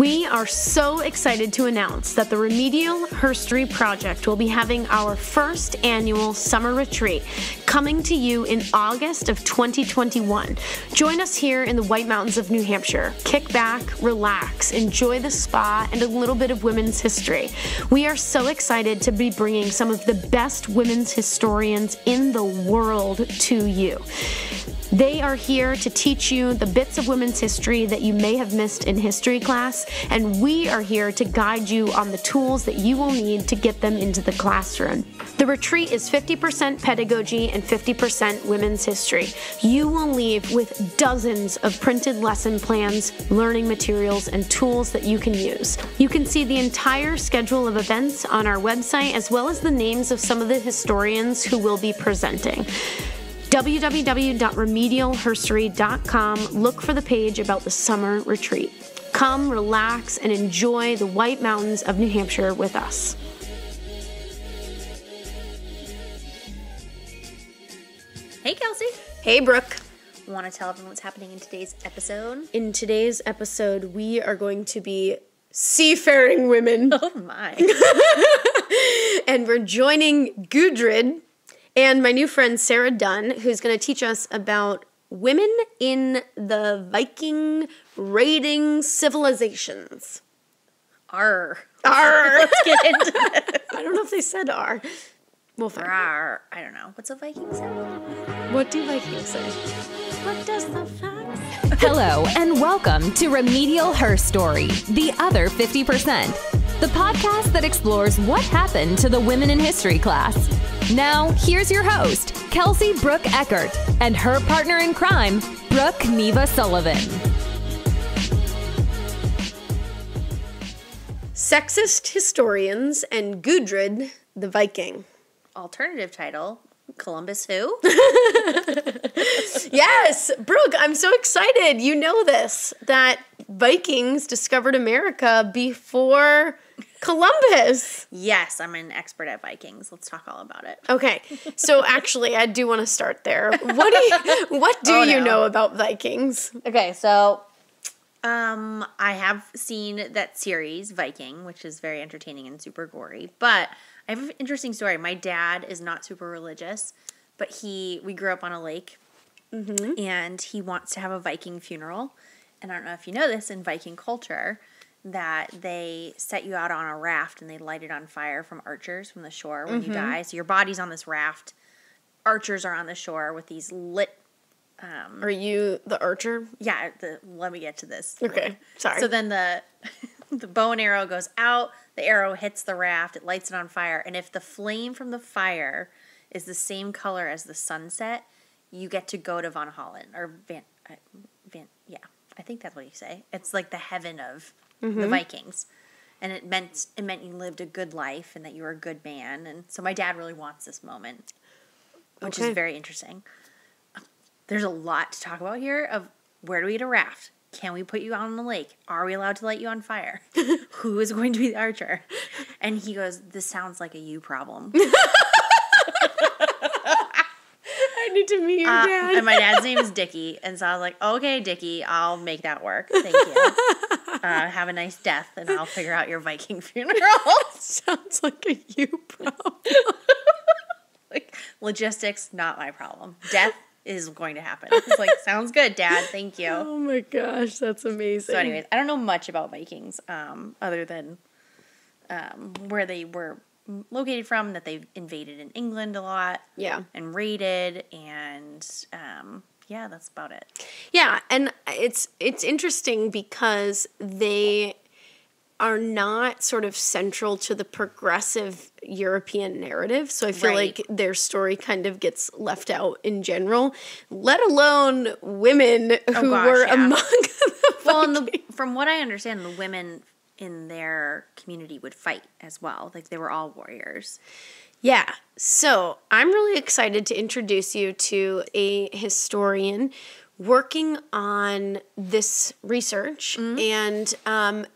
We are so excited to announce that the Remedial Herstory Project will be having our first annual summer retreat coming to you in August of 2021. Join us here in the White Mountains of New Hampshire. Kick back, relax, enjoy the spa, and a little bit of women's history. We are so excited to be bringing some of the best women's historians in the world to you. They are here to teach you the bits of women's history that you may have missed in history class, and we are here to guide you on the tools that you will need to get them into the classroom. The retreat is 50% pedagogy and 50% women's history. You will leave with dozens of printed lesson plans, learning materials, and tools that you can use. You can see the entire schedule of events on our website, as well as the names of some of the historians who will be presenting www.remedialherstory.com. Look for the page about the summer retreat. Come, relax, and enjoy the White Mountains of New Hampshire with us. Hey, Kelsie. Hey, Brooke. Want to tell everyone what's happening in today's episode? In today's episode, we are going to be seafaring women. Oh my. and we're joining Gudrid and my new friend Sarah Durn, who's going to teach us about women in the Viking raiding civilizations. R. R. Let's get into this. I don't know if they said R. We'll find out. R. I don't know. What's a Viking say? What do Vikings say? What does the fox? Hello, and welcome to Remedial Herstory, the other 50%, the podcast that explores what happened to the women in history class. Now, here's your host, Kelsie Brooke Eckert, and her partner in crime, Brooke Neva Sullivan. Sexist historians and Gudrid the Viking. Alternative title Columbus who? Yes, Brooke, I'm so excited. You know this that Vikings discovered America before Columbus. yes, I'm an expert at Vikings. Let's talk all about it. Okay, so actually, I do want to start there. What do you, what do Oh, you no. know about Vikings? Okay, so um I have seen that series Viking, which is very entertaining and super gory, but I have an interesting story. My dad is not super religious, but he we grew up on a lake and he wants to have a Viking funeral. And I don't know if you know this in Viking culture that they set you out on a raft and they light it on fire from archers from the shore when you die. So your body's on this raft. Archers are on the shore with these lit Are you the archer? yeah, the let me get to this. Okay, sorry. So then the the bow and arrow goes out, the arrow hits the raft, it lights it on fire, and if the flame from the fire is the same color as the sunset, you get to go to Von Holland or Van uh, Van yeah, I think that's what you say. It's like the heaven of the Vikings. And it meant it meant you lived a good life and that you were a good man. And so my dad really wants this moment, which Okay. is very interesting there's a lot to talk about here of where do we get a raft? Can we put you out on the lake? Are we allowed to light you on fire? Who is going to be the archer? And he goes, This sounds like a you problem. I need to meet your Uh, dad. and my dad's name is Dickie. And so I was like, Okay, Dickie, I'll make that work. Thank you. Uh, have a nice death, and I'll figure out your Viking funeral. Sounds like a you problem. like, logistics, not my problem. Death is going to happen. It's like, Sounds good, Dad. Thank you. Oh my gosh, that's amazing. So, anyways, I don't know much about Vikings, um, other than um, where they were located from. That they invaded in England a lot, Yeah. and raided, and um, yeah, that's about it. Yeah, and it's it's interesting because they are not sort of central to the progressive European narrative. So I feel Right. like their story kind of gets left out in general, let alone women oh, who gosh, were yeah. among the Well, the, from what I understand, the women in their community would fight as well. Like they were all warriors. Yeah. So I'm really excited to introduce you to a historian working on this research. And um,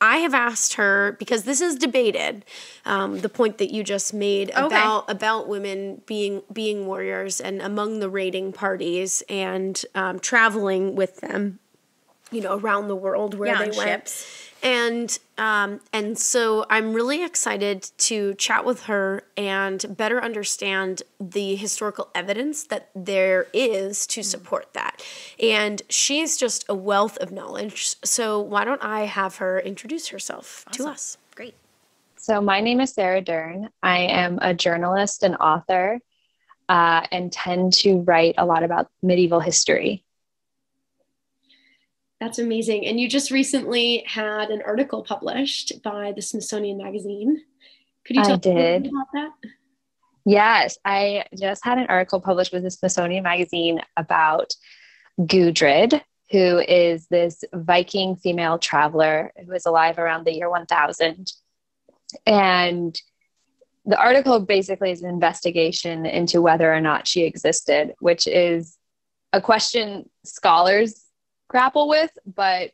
I have asked her because this is debated. Um, the point that you just made about about women being being warriors and among the raiding parties and um, traveling with them, you know, around the world where Yeah, they went. ships. And um, and so I'm really excited to chat with her and better understand the historical evidence that there is to support that. And she's just a wealth of knowledge. So why don't I have her introduce herself Awesome. to us? Great. So, my name is Sarah Durn. I am a journalist and author uh, and tend to write a lot about medieval history. That's amazing. And you just recently had an article published by the Smithsonian Magazine. Could you I tell us a little bit did. about that? Yes, I just had an article published with the Smithsonian Magazine about Gudrid, who is this Viking female traveler who was alive around the year 1000. And the article basically is an investigation into whether or not she existed, which is a question scholars grapple with, but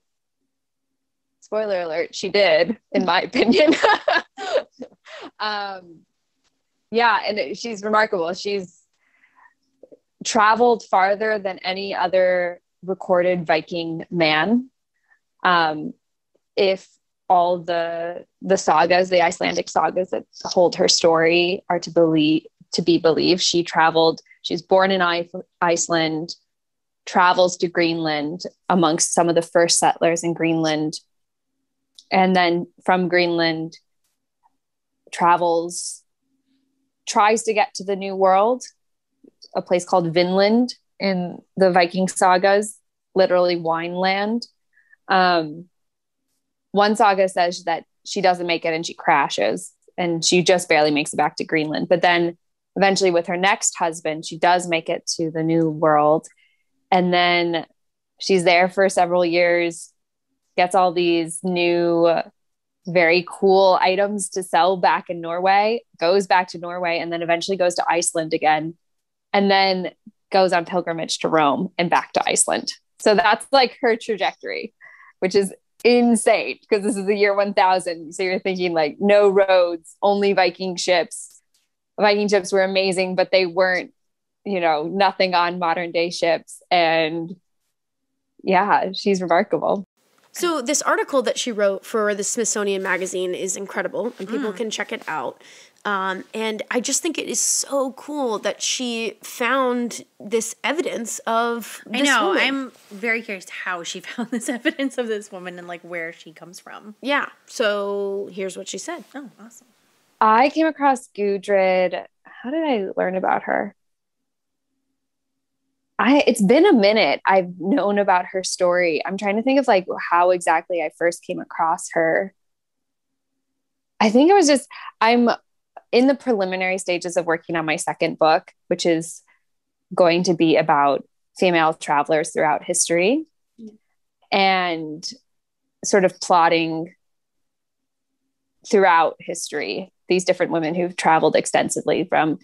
spoiler alert, she did, in my opinion. um, yeah, and she's remarkable. She's traveled farther than any other recorded Viking man. Um, if all the the sagas, the Icelandic sagas that hold her story, are to believe to be believed, she traveled. She's born in I- Iceland, travels to Greenland amongst some of the first settlers in Greenland, and then from Greenland travels tries to get to the new world a place called vinland in the viking sagas literally wine land. Um, one saga says that she doesn't make it and she crashes and she just barely makes it back to greenland. But then eventually with her next husband she does make it to the new world and then she's there for several years gets all these new very cool items to sell back in Norway, goes back to Norway, and then eventually goes to Iceland again, and then goes on pilgrimage to Rome and back to Iceland. So that's like her trajectory, which is insane because this is the year 1000. So you're thinking like no roads, only Viking ships. Viking ships were amazing, but they weren't, you know, nothing on modern day ships. And yeah, she's remarkable. So this article that she wrote for the Smithsonian Magazine is incredible, and people can check it out. Um, and I just think it is so cool that she found this evidence of. I know. woman. I'm very curious how she found this evidence of this woman and like where she comes from. Yeah. So here's what she said. Oh, awesome. I came across Gudrid. How did I learn about her? I it's been a minute I've known about her story. I'm trying to think of like how exactly I first came across her. I think it was just I'm in the preliminary stages of working on my second book, which is going to be about female travelers throughout history and sort of plotting throughout history these different women who've traveled extensively from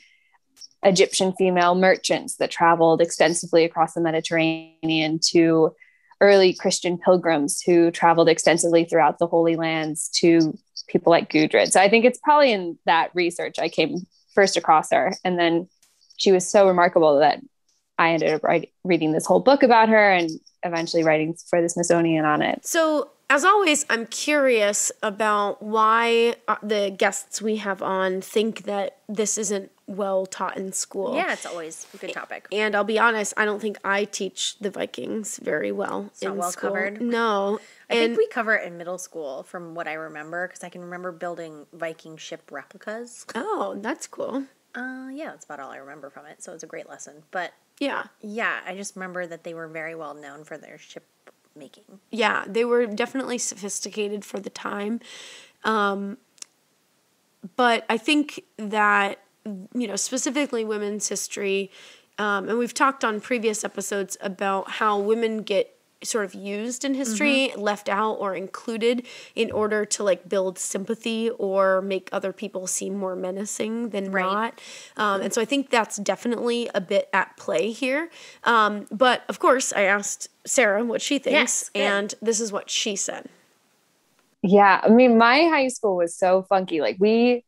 Egyptian female merchants that traveled extensively across the Mediterranean to early Christian pilgrims who traveled extensively throughout the Holy Lands to people like Gudrid. So I think it's probably in that research I came first across her. And then she was so remarkable that I ended up write, reading this whole book about her and eventually writing for the Smithsonian on it. So, as always, I'm curious about why uh, the guests we have on think that this isn't well taught in school. Yeah, it's always a good topic. And I'll be honest, I don't think I teach the Vikings very well It's not in well school. covered? No. I and think we cover it in middle school from what I remember because I can remember building Viking ship replicas. oh, that's cool. Uh, yeah, that's about all I remember from it. So it's a great lesson. But Yeah. yeah, I just remember that they were very well known for their ship making. Yeah, they were definitely sophisticated for the time. Um, but I think that, you know, specifically women's history, um, and we've talked on previous episodes about how women get sort of used in history, left out or included in order to like build sympathy or make other people seem more menacing than Right. not. Um, and so I think that's definitely a bit at play here. Um, but of course, I asked Sarah what she thinks, Yes, good. and this is what she said. Yeah, I mean, my high school was so funky. Like we,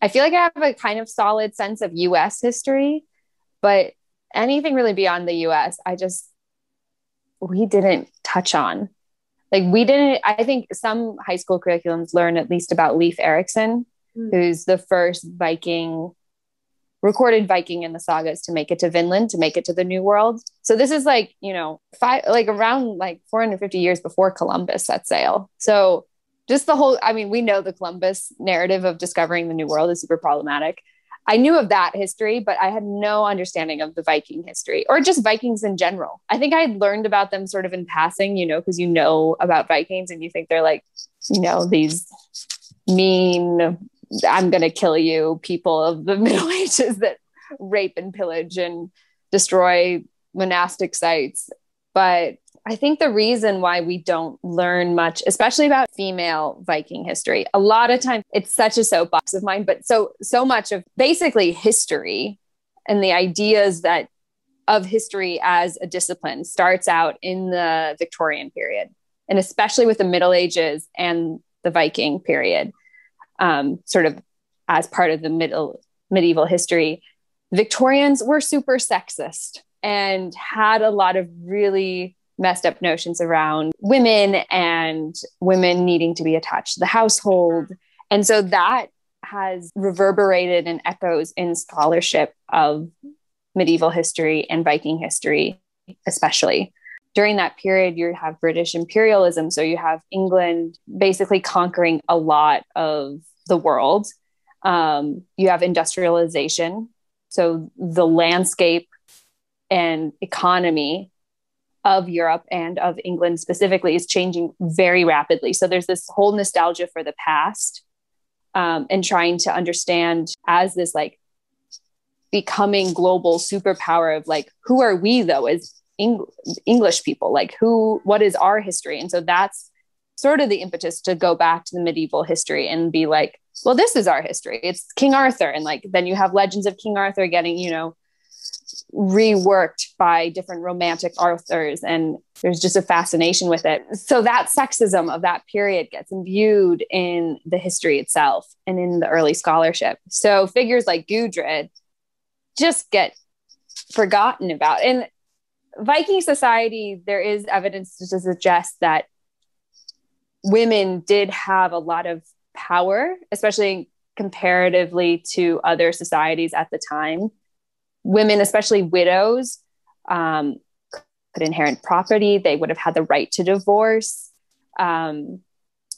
I feel like I have a kind of solid sense of U.S. history, but anything really beyond the U.S., I just we didn't touch on. like we didn't i think some high school curriculums learn at least about leif erikson mm. who's the first viking recorded viking in the sagas to make it to vinland to make it to the new world so this is like you know five like around like 450 years before columbus set sail so just the whole i mean we know the columbus narrative of discovering the new world is super problematic I knew of that history, but I had no understanding of the Viking history or just Vikings in general. I think I had learned about them sort of in passing, you know, because you know about Vikings and you think they're like, you know, these mean, I'm going to kill you people of the Middle Ages that rape and pillage and destroy monastic sites. But I think the reason why we don't learn much, especially about female Viking history, a lot of times it's such a soapbox of mine, but so so much of basically history and the ideas that of history as a discipline starts out in the Victorian period, and especially with the Middle Ages and the Viking period, um, sort of as part of the middle medieval history. Victorians were super sexist and had a lot of really messed up notions around women and women needing to be attached to the household. And so that has reverberated and echoes in scholarship of medieval history and Viking history, especially. During that period, you have British imperialism. So you have England basically conquering a lot of the world. Um, you have industrialization. So the landscape and economy of Europe and of England specifically is changing very rapidly. So there's this whole nostalgia for the past um, and trying to understand as this like becoming global superpower of like, who are we though as Eng- English people? Like, who, what is our history? And so that's sort of the impetus to go back to the medieval history and be like, well, this is our history. It's King Arthur. And like, then you have legends of King Arthur getting, you know, reworked by different romantic authors and there's just a fascination with it. So that sexism of that period gets imbued in the history itself and in the early scholarship. So figures like gudrid just get forgotten about. In viking society there is evidence to suggest that women did have a lot of power especially comparatively to other societies at the time women, especially widows, um, could inherit property. They would have had the right to divorce. Um,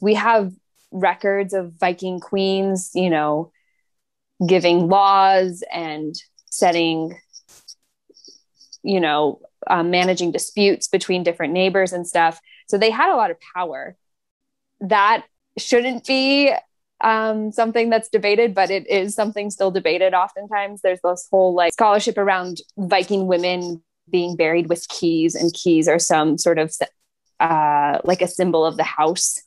we have records of Viking queens, you know, giving laws and setting, you know, um, managing disputes between different neighbors and stuff. So they had a lot of power. That shouldn't be um, something that's debated, but it is something still debated oftentimes. There's this whole like scholarship around Viking women being buried with keys, and keys are some sort of uh, like a symbol of the house.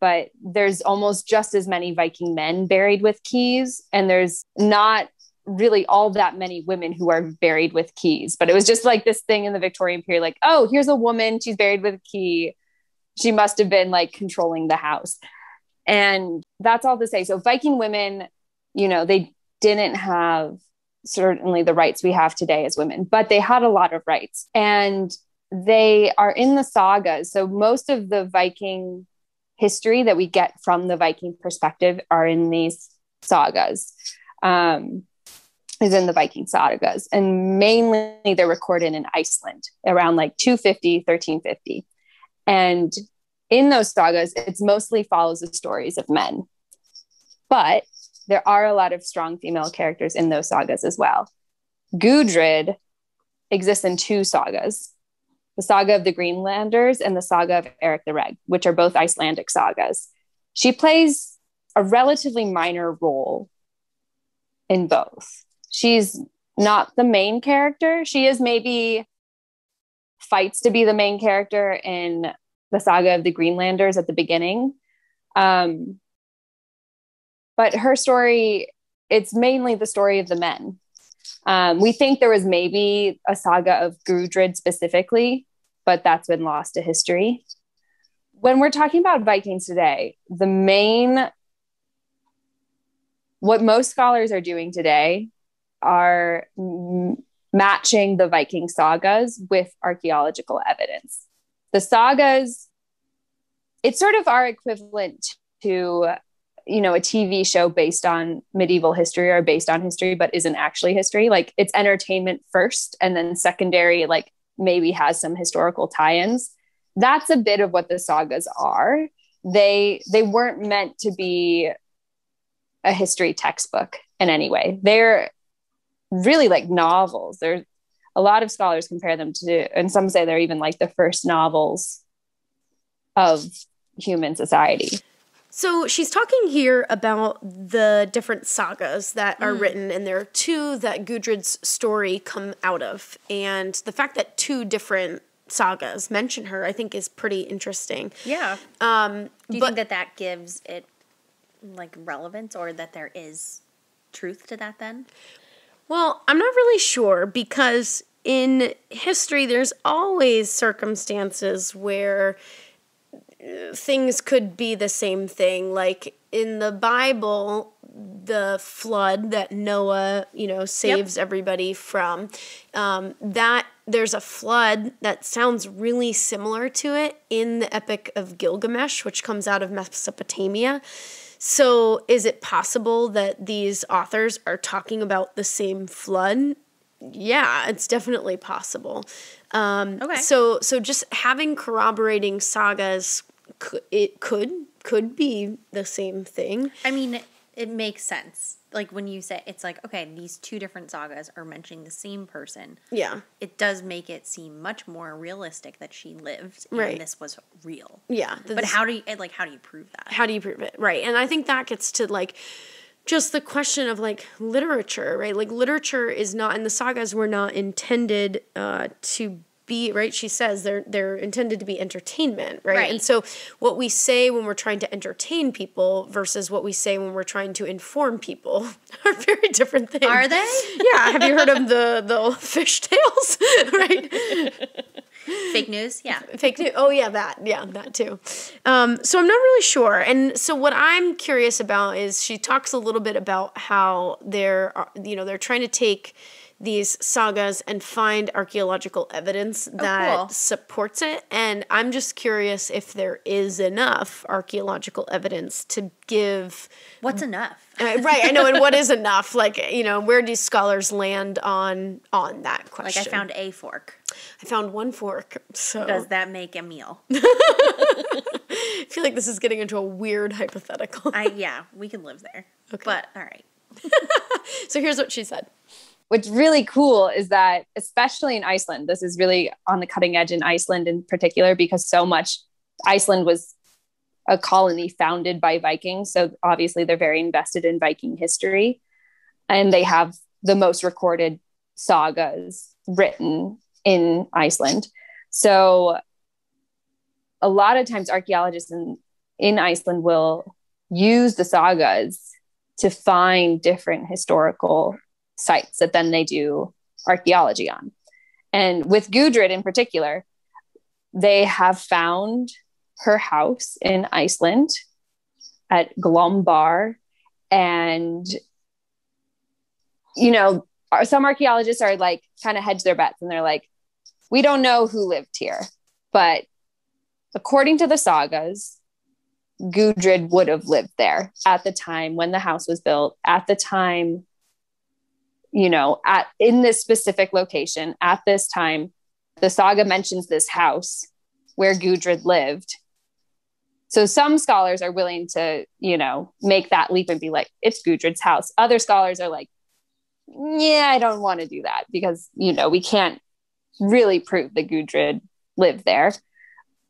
But there's almost just as many Viking men buried with keys, and there's not really all that many women who are buried with keys. But it was just like this thing in the Victorian period like, oh, here's a woman, she's buried with a key. She must have been like controlling the house. And that's all to say. So Viking women, you know, they didn't have certainly the rights we have today as women, but they had a lot of rights. And they are in the sagas. So most of the Viking history that we get from the Viking perspective are in these sagas. Um, is in the Viking sagas. And mainly they're recorded in Iceland around like 250, 1350. And in those sagas, it's mostly follows the stories of men. But there are a lot of strong female characters in those sagas as well. Gudrid exists in two sagas the saga of the Greenlanders and the saga of Eric the Red, which are both Icelandic sagas. She plays a relatively minor role in both. She's not the main character. She is maybe fights to be the main character in the saga of the Greenlanders at the beginning. Um, but her story, it's mainly the story of the men. Um, we think there was maybe a saga of Gudrid specifically, but that's been lost to history. When we're talking about Vikings today, the main, what most scholars are doing today are m- matching the Viking sagas with archaeological evidence the sagas it's sort of our equivalent to you know a tv show based on medieval history or based on history but isn't actually history. Like it's entertainment first and then secondary like maybe has some historical tie-ins. That's a bit of what the sagas are. They they weren't meant to be a history textbook in any way. They're really like novels. They're a lot of scholars compare them to and some say they're even like the first novels of human society so she's talking here about the different sagas that are mm. written, and there are two that Gudrid's story come out of. And the fact that two different sagas mention her, I think, is pretty interesting. Yeah. Um, Do you but, think that that gives it like relevance, or that there is truth to that? Then. Well, I'm not really sure because in history, there's always circumstances where things could be the same thing. Like in the Bible, the flood that Noah, you know, saves yep. everybody from, um, that there's a flood that sounds really similar to it in the Epic of Gilgamesh, which comes out of Mesopotamia. So, is it possible that these authors are talking about the same flood? Yeah, it's definitely possible. Um, okay. So, so just having corroborating sagas it could could be the same thing. I mean, it makes sense. Like when you say it's like okay, these two different sagas are mentioning the same person. Yeah, it does make it seem much more realistic that she lived and right. this was real. Yeah, but how do you like how do you prove that? How do you prove it? Right, and I think that gets to like just the question of like literature, right? Like literature is not, and the sagas were not intended uh, to be right she says they're they're intended to be entertainment right? right? and so what we say when we're trying to entertain people versus what we say when we're trying to inform people are very different things are they yeah have you heard of the the fish tales right fake news yeah fake news oh yeah that yeah that too um, so i'm not really sure and so what i'm curious about is she talks a little bit about how they're you know they're trying to take these sagas and find archaeological evidence that oh, cool. supports it. And I'm just curious if there is enough archaeological evidence to give. What's enough? Uh, right, I know, and what is enough? Like, you know, where do scholars land on on that question? Like, I found a fork. I found one fork. So does that make a meal? I feel like this is getting into a weird hypothetical. I yeah, we can live there. Okay, but all right. so here's what she said what's really cool is that especially in Iceland, this is really on the cutting edge in Iceland in particular because so much Iceland was a colony founded by Vikings. So obviously they're very invested in Viking history and they have the most recorded sagas written in Iceland. So a lot of times archaeologists in, in Iceland will use the sagas to find different historical sites that then they do archaeology on. And with Gudrid in particular, they have found her house in Iceland at Glaumbær. And, you know, some archaeologists are like kind of hedge their bets and they're like, we don't know who lived here. But according to the sagas, Gudrid would have lived there at the time when the house was built, at the time you know, at in this specific location at this time, the saga mentions this house where Gudrid lived. So some scholars are willing to, you know, make that leap and be like, it's Gudrid's house. Other scholars are like, yeah, I don't want to do that because, you know, we can't really prove that Gudrid lived there.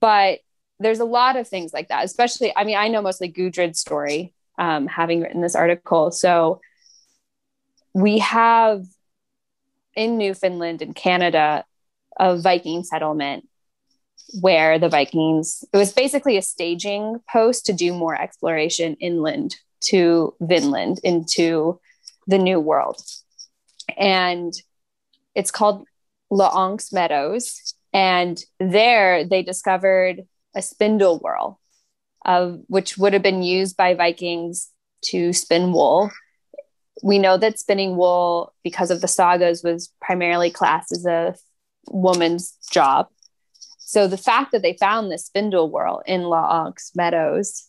But there's a lot of things like that, especially, I mean, I know mostly Gudrid's story, um, having written this article. So we have in Newfoundland and Canada a Viking settlement where the Vikings, it was basically a staging post to do more exploration inland to Vinland into the New World. And it's called L'Anse Meadows. And there they discovered a spindle whorl, of which would have been used by Vikings to spin wool we know that spinning wool, because of the sagas, was primarily classed as a woman's job. So the fact that they found this spindle whorl in L'Anse Meadows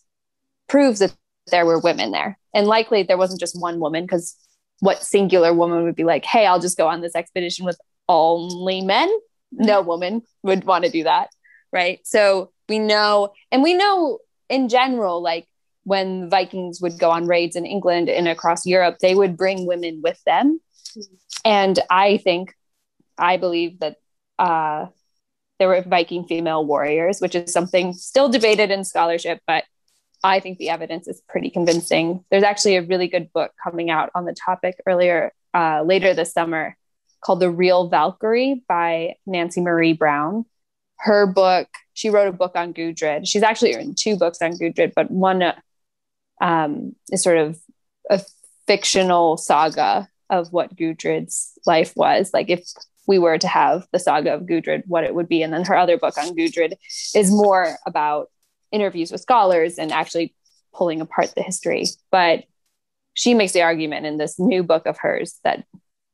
proves that there were women there. And likely there wasn't just one woman because what singular woman would be like, hey, I'll just go on this expedition with only men? No woman would want to do that. Right. So we know, and we know in general, like when Vikings would go on raids in England and across Europe, they would bring women with them. And I think, I believe that uh, there were Viking female warriors, which is something still debated in scholarship, but I think the evidence is pretty convincing. There's actually a really good book coming out on the topic earlier, uh, later this summer called The Real Valkyrie by Nancy Marie Brown. Her book, she wrote a book on Gudrid. She's actually written two books on Gudrid, but one um, is sort of a fictional saga of what Gudrid's life was. Like if we were to have the saga of Gudrid, what it would be. And then her other book on Gudrid is more about interviews with scholars and actually pulling apart the history. But she makes the argument in this new book of hers that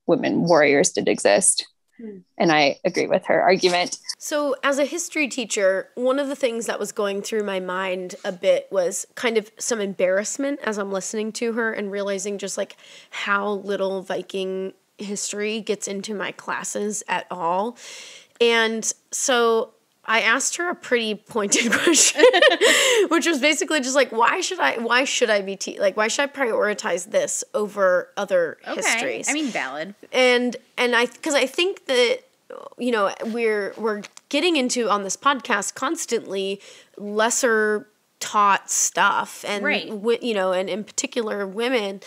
women warriors did exist. Hmm. And I agree with her argument. So, as a history teacher, one of the things that was going through my mind a bit was kind of some embarrassment as I'm listening to her and realizing just like how little Viking history gets into my classes at all. And so I asked her a pretty pointed question, which was basically just like, why should I? Why should I be te- like? Why should I prioritize this over other okay. histories? I mean, valid. And and I because I think that you know we're we're getting into on this podcast constantly lesser taught stuff and right. w- you know and in particular women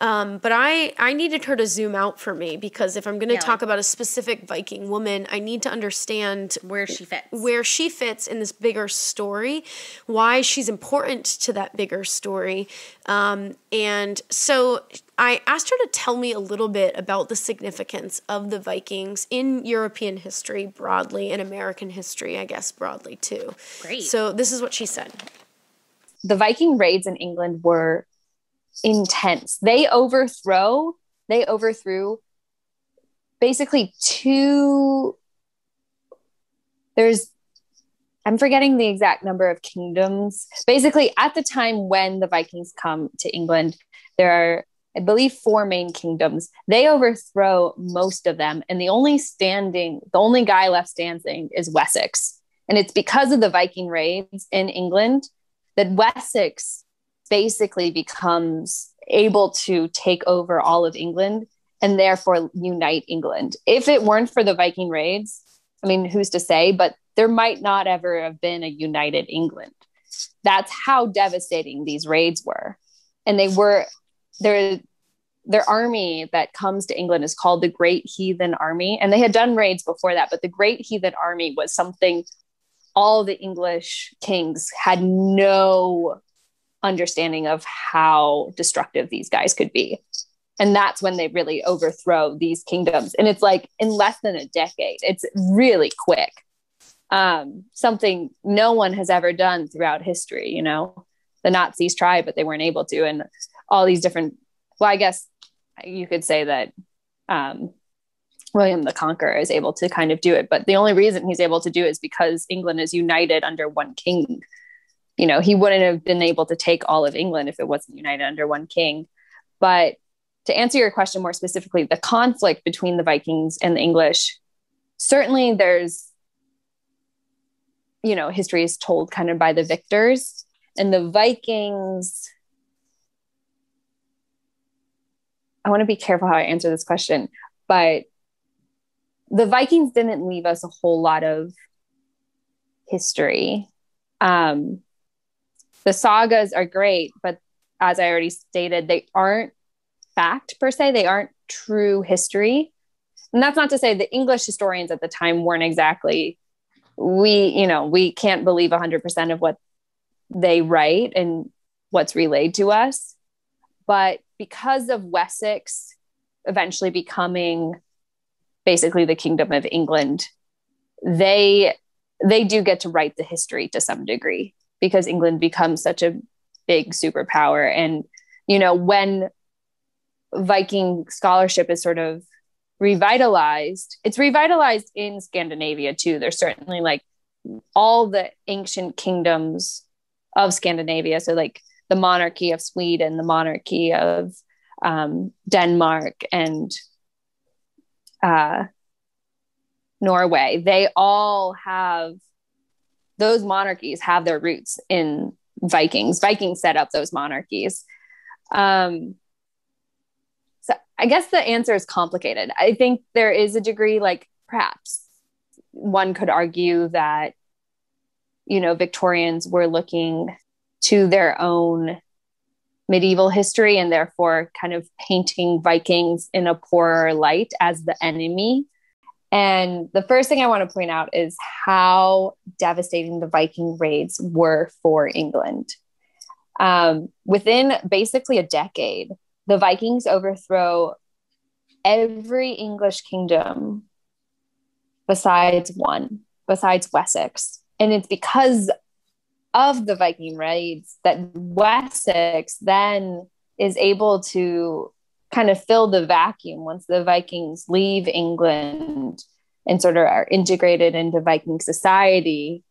um, but i i needed her to zoom out for me because if i'm going to yeah, talk like, about a specific viking woman i need to understand where she fits where she fits in this bigger story why she's important to that bigger story um, and so I asked her to tell me a little bit about the significance of the Vikings in European history broadly and American history, I guess, broadly too. Great. So, this is what she said the Viking raids in England were intense. They overthrow, they overthrew basically two there's I'm forgetting the exact number of kingdoms. Basically, at the time when the Vikings come to England, there are, I believe, four main kingdoms. They overthrow most of them, and the only standing, the only guy left standing is Wessex. And it's because of the Viking raids in England that Wessex basically becomes able to take over all of England and therefore unite England. If it weren't for the Viking raids, I mean, who's to say, but there might not ever have been a united England. That's how devastating these raids were. And they were their their army that comes to England is called the Great Heathen Army. And they had done raids before that, but the Great Heathen Army was something all the English kings had no understanding of how destructive these guys could be. And that's when they really overthrow these kingdoms. And it's like in less than a decade, it's really quick. Um, something no one has ever done throughout history, you know. The Nazis tried, but they weren't able to. And all these different, well, I guess you could say that um, William the Conqueror is able to kind of do it. But the only reason he's able to do it is because England is united under one king. You know, he wouldn't have been able to take all of England if it wasn't united under one king. But to answer your question more specifically, the conflict between the Vikings and the English, certainly there's, you know, history is told kind of by the victors. And the Vikings, I want to be careful how I answer this question, but the Vikings didn't leave us a whole lot of history. Um, the sagas are great, but as I already stated, they aren't fact per se, they aren't true history. And that's not to say the English historians at the time weren't exactly, we, you know, we can't believe 100% of what they write and what's relayed to us. But because of Wessex eventually becoming basically the kingdom of England, they they do get to write the history to some degree because England becomes such a big superpower. And you know, when Viking scholarship is sort of revitalized, it's revitalized in Scandinavia too. There's certainly like all the ancient kingdoms of Scandinavia. So, like the monarchy of Sweden, the monarchy of um, Denmark, and uh, Norway, they all have those monarchies have their roots in Vikings. Vikings set up those monarchies. Um, so I guess the answer is complicated. I think there is a degree, like perhaps one could argue that, you know, Victorians were looking to their own medieval history and therefore kind of painting Vikings in a poorer light as the enemy and the first thing I want to point out is how devastating the Viking raids were for England. Um, within basically a decade, the Vikings overthrow every English kingdom besides one, besides Wessex. And it's because of the Viking raids that Wessex then is able to kind of fill the vacuum once the Vikings leave England and sort of are integrated into Viking society,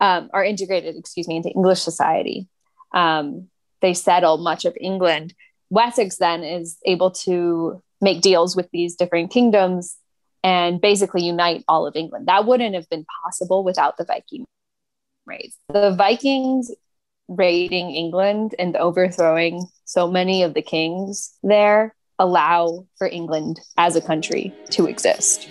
um, are integrated, excuse me, into English society. Um, they settle much of England. Wessex then is able to make deals with these different kingdoms and basically unite all of England. That wouldn't have been possible without the Viking The Vikings raiding England and overthrowing so many of the kings there allow for England as a country to exist.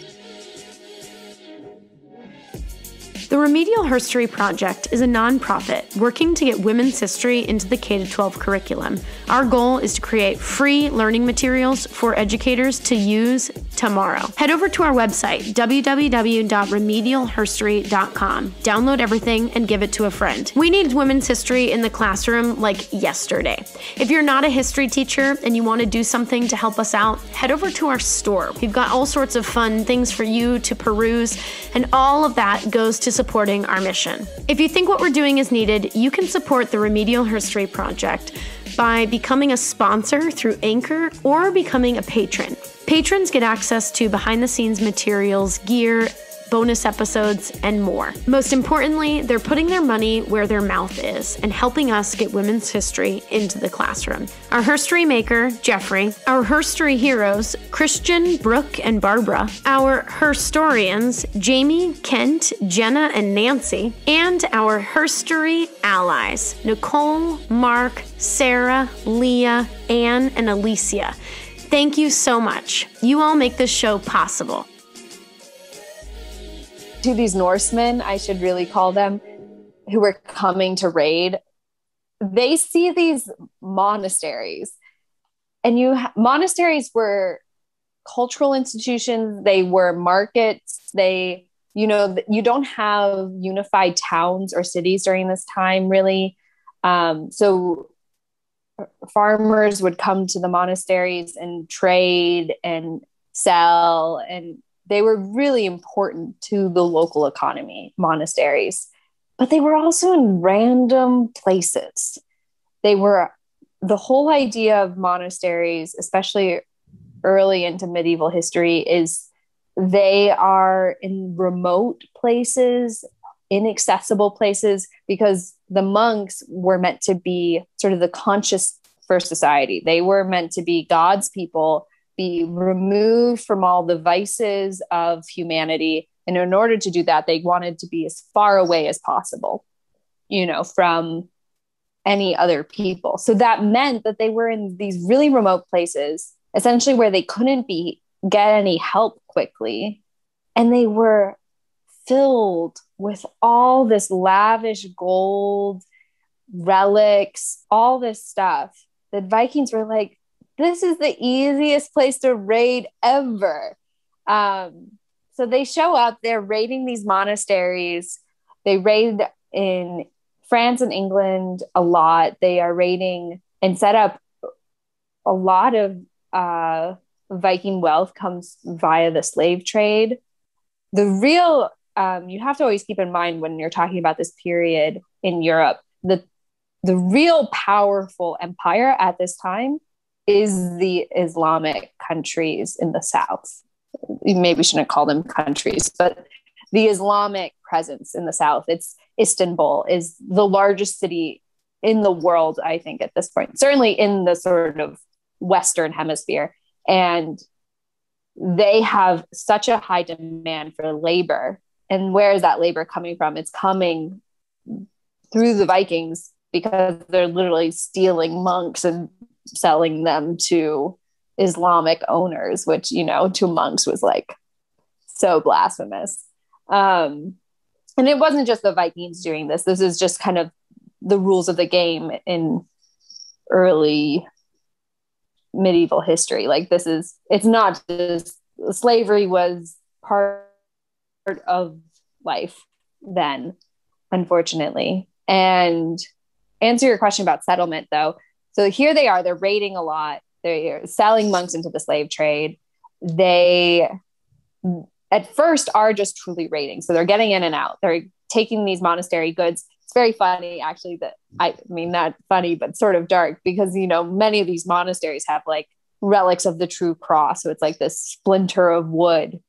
The Remedial Herstory Project is a nonprofit working to get women's history into the K 12 curriculum. Our goal is to create free learning materials for educators to use tomorrow. Head over to our website, www.remedialherstory.com. Download everything and give it to a friend. We need women's history in the classroom like yesterday. If you're not a history teacher and you want to do something to help us out, head over to our store. We've got all sorts of fun things for you to peruse, and all of that goes to supporting our mission. If you think what we're doing is needed, you can support the Remedial Herstory Project by becoming a sponsor through Anchor or becoming a patron. Patrons get access to behind the scenes materials, gear, bonus episodes, and more. Most importantly, they're putting their money where their mouth is and helping us get women's history into the classroom. Our herstory maker, Jeffrey, our herstory heroes, Christian, Brooke, and Barbara, our herstorians, Jamie, Kent, Jenna, and Nancy, and our herstory allies, Nicole, Mark, Sarah, Leah, Anne, and Alicia. Thank you so much. You all make this show possible to these Norsemen, I should really call them, who were coming to raid, they see these monasteries. And you ha- monasteries were cultural institutions, they were markets, they you know you don't have unified towns or cities during this time really um, so farmers would come to the monasteries and trade and sell and they were really important to the local economy, monasteries, but they were also in random places. They were the whole idea of monasteries, especially early into medieval history, is they are in remote places, inaccessible places, because the monks were meant to be sort of the conscious first society. They were meant to be God's people be removed from all the vices of humanity. And in order to do that, they wanted to be as far away as possible, you know, from any other people. So that meant that they were in these really remote places, essentially where they couldn't be get any help quickly. And they were filled with all this lavish gold, relics, all this stuff. The Vikings were like, this is the easiest place to raid ever. Um, so they show up, they're raiding these monasteries. They raid in France and England a lot. They are raiding and set up a lot of uh, Viking wealth comes via the slave trade. The real, um, you have to always keep in mind when you're talking about this period in Europe, the the real powerful empire at this time is the Islamic countries in the South. Maybe shouldn't call them countries, but the Islamic presence in the south. It's Istanbul is the largest city in the world, I think, at this point, certainly in the sort of Western hemisphere. And they have such a high demand for labor. And where is that labor coming from? It's coming through the Vikings because they're literally stealing monks and selling them to Islamic owners, which, you know, to monks was like so blasphemous. Um, and it wasn't just the Vikings doing this. This is just kind of the rules of the game in early medieval history. Like this is, it's not just slavery was part of life then, unfortunately. And answer your question about settlement though. So here they are, they're raiding a lot. They're selling monks into the slave trade. They at first are just truly raiding. So they're getting in and out. They're taking these monastery goods. It's very funny, actually, that I mean, not funny, but sort of dark because, you know, many of these monasteries have like relics of the true cross. So it's like this splinter of wood.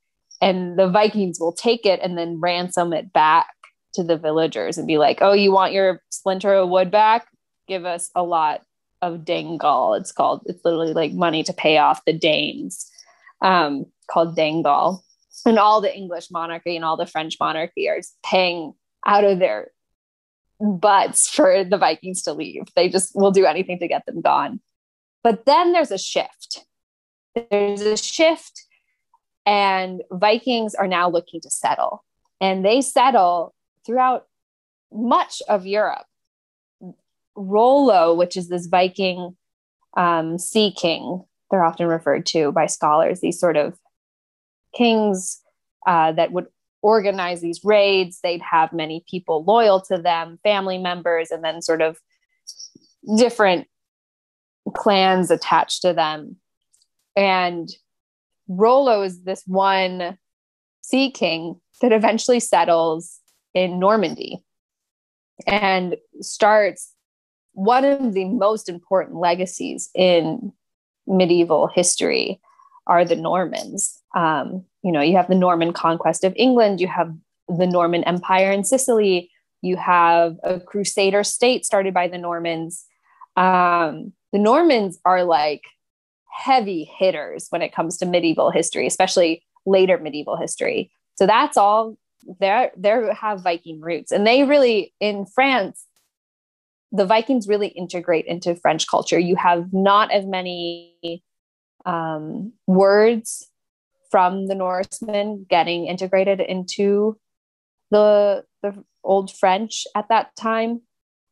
And the Vikings will take it and then ransom it back to the villagers and be like, oh, you want your splinter of wood back? Give us a lot of Danegeld. It's called, it's literally like money to pay off the Danes, um, called Danegeld and all the English monarchy and all the French monarchy are paying out of their butts for the Vikings to leave. They just will do anything to get them gone. But then there's a shift. There's a shift, and Vikings are now looking to settle. And they settle throughout much of Europe. Rollo, which is this Viking um, sea king, they're often referred to by scholars, these sort of kings uh, that would organize these raids. They'd have many people loyal to them, family members, and then sort of different clans attached to them. And Rollo is this one sea king that eventually settles in Normandy and starts one of the most important legacies in medieval history are the Normans. Um, you know, you have the Norman conquest of England, you have the Norman Empire in Sicily, you have a crusader state started by the Normans. Um, the Normans are like heavy hitters when it comes to medieval history, especially later medieval history. So that's all they they have Viking roots, and they really in France. The Vikings really integrate into French culture. You have not as many um, words from the Norsemen getting integrated into the the old French at that time.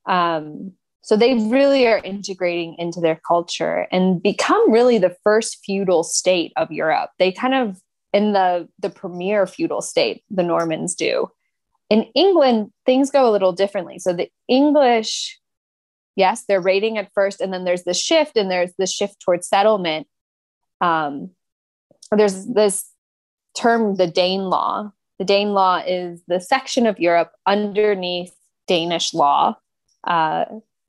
Um, so they really are integrating into their culture and become really the first feudal state of Europe. They kind of in the the premier feudal state, the Normans do. In England, things go a little differently. So the English, yes, they're raiding at first, and then there's the shift, and there's the shift towards settlement um, there's this term, the Danelaw The Danelaw is the section of Europe underneath Danish law. Uh,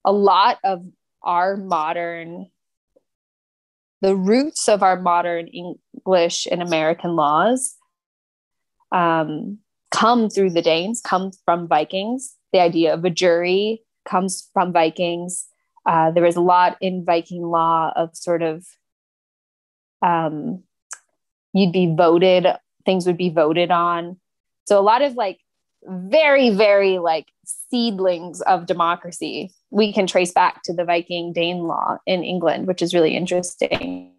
a lot of our modern, the roots of our modern English and American laws um, come through the Danes, come from Vikings. The idea of a jury comes from Vikings. Uh, there is a lot in Viking law of sort of um, you'd be voted, things would be voted on. So a lot of like very, very like seedlings of democracy we can trace back to the Viking Danelaw in England, which is really interesting.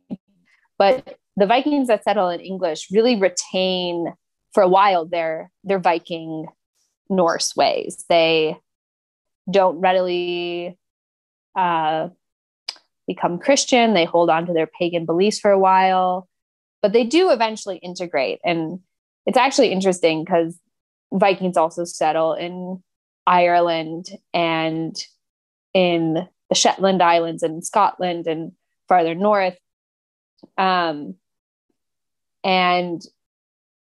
But the Vikings that settle in English really retain for a while their their Viking Norse ways. They don't readily uh, become Christian. They hold on to their pagan beliefs for a while, but they do eventually integrate. And it's actually interesting because Vikings also settle in Ireland and in the Shetland Islands and Scotland and farther north. Um, and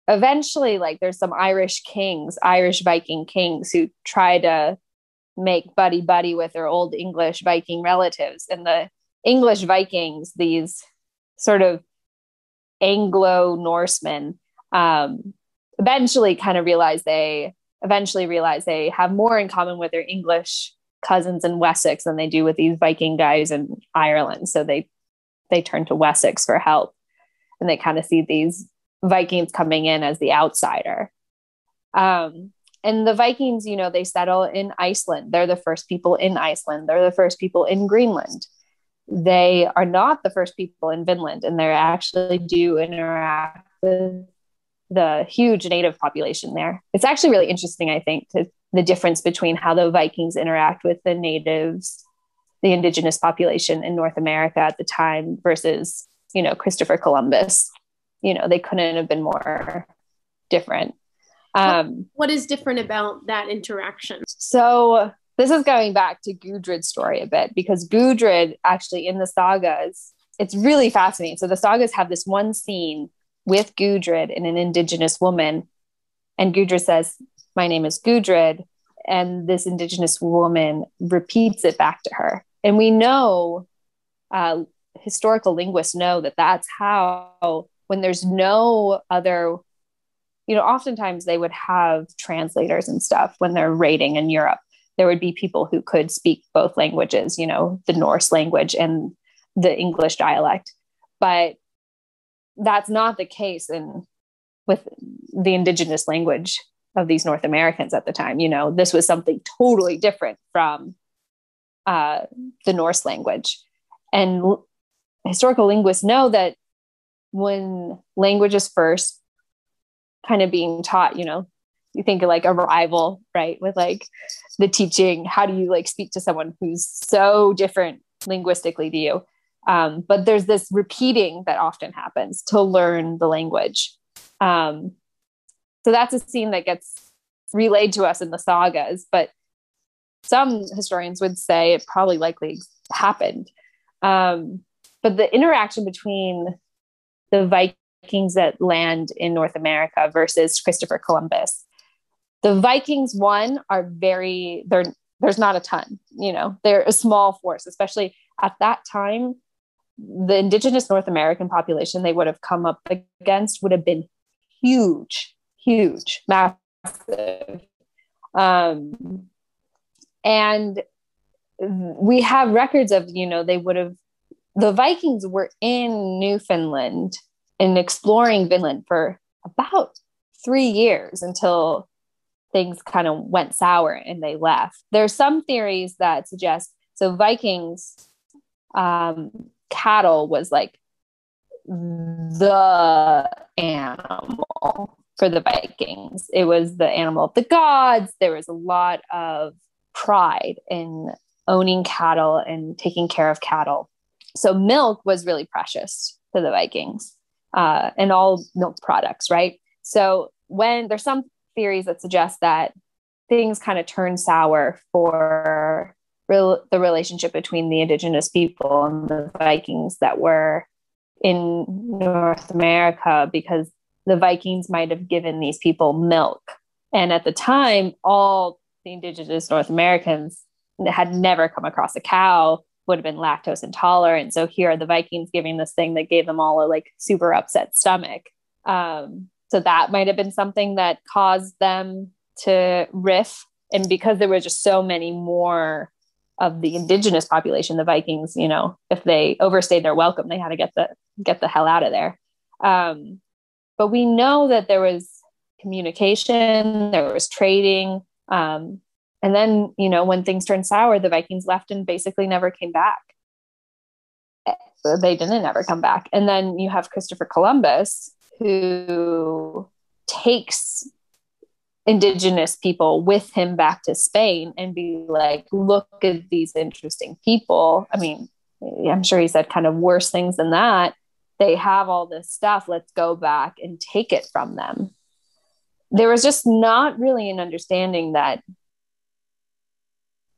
eventually, like, there's some Irish kings, Irish Viking kings who try to make buddy buddy with their old English Viking relatives. And the English Vikings, these sort of Anglo Norsemen, um, eventually kind of realize they eventually realize they have more in common with their English cousins in Wessex than they do with these Viking guys in Ireland. So they they turn to Wessex for help, and they kind of see these Vikings coming in as the outsider. Um, and the Vikings, you know, they settle in Iceland. They're the first people in Iceland. They're the first people in Greenland. They are not the first people in Vinland, and they actually do interact with the huge native population there. It's actually really interesting, I think, to the difference between how the Vikings interact with the natives, the indigenous population in North America at the time versus, you know, Christopher Columbus. You know, they couldn't have been more different. Um, what is different about that interaction? So this is going back to Gudrid's story a bit because Gudrid actually in the sagas, it's really fascinating. So the sagas have this one scene with Gudrid and an indigenous woman. And Gudrid says, My name is Gudrid. And this indigenous woman repeats it back to her. And we know, uh, historical linguists know that that's how, when there's no other, you know, oftentimes they would have translators and stuff when they're raiding in Europe. There would be people who could speak both languages, you know, the Norse language and the English dialect. But that's not the case in with the indigenous language of these North Americans at the time. You know, this was something totally different from uh, the Norse language. And historical linguists know that when language is first kind of being taught, you know, you think of like Arrival, right? With like the teaching, how do you like speak to someone who's so different linguistically to you? Um, but there's this repeating that often happens to learn the language. Um, so that's a scene that gets relayed to us in the sagas, but some historians would say it probably likely happened. Um, but the interaction between the Vikings that land in North America versus Christopher Columbus, the Vikings, one, are very, they're, there's not a ton, you know, they're a small force, especially at that time the indigenous North American population they would have come up against would have been huge, huge, massive. Um, and we have records of, you know, they would have, the Vikings were in Newfoundland and exploring Vinland for about three years until things kind of went sour and they left. There's some theories that suggest so Vikings um, cattle was like the animal for the Vikings. It was the animal of the gods. There was a lot of pride in owning cattle and taking care of cattle. So milk was really precious to the Vikings uh, and all milk products, right? So when there's some theories that suggest that things kind of turn sour for real, the relationship between the indigenous people and the Vikings that were in North America because the Vikings might have given these people milk. And at the time, all the indigenous North Americans had never come across a cow, would have been lactose intolerant. So here are the Vikings giving this thing that gave them all a like super upset stomach. Um, so that might have been something that caused them to riff. And because there were just so many more of the indigenous population, the Vikings, you know, if they overstayed their welcome, they had to get the get the hell out of there. Um, but we know that there was communication, there was trading, um, and then you know when things turned sour, the Vikings left and basically never came back. Eh, they didn't ever come back, and then you have Christopher Columbus who takes indigenous people with him back to Spain and be like, look at these interesting people. I mean, I'm sure he said kind of worse things than that. They have all this stuff. Let's go back and take it from them. There was just not really an understanding that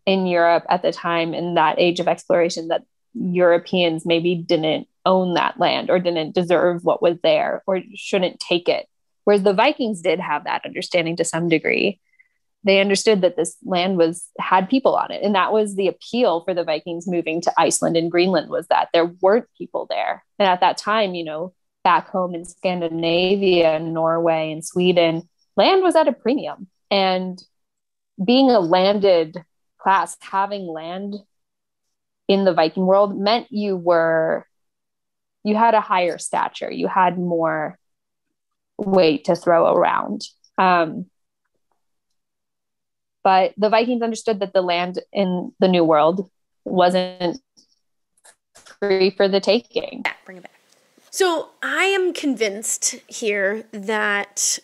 in Europe at the time, in that age of exploration, that Europeans maybe didn't own that land or didn't deserve what was there or shouldn't take it Whereas the Vikings did have that understanding to some degree. They understood that this land was had people on it. And that was the appeal for the Vikings moving to Iceland and Greenland was that there weren't people there. And at that time, you know, back home in Scandinavia and Norway and Sweden, land was at a premium. And being a landed class, having land in the Viking world meant you were, you had a higher stature, you had more weight to throw around. Um, but the Vikings understood that the land in the New World wasn't free for the taking. Bring it back. So I am convinced here that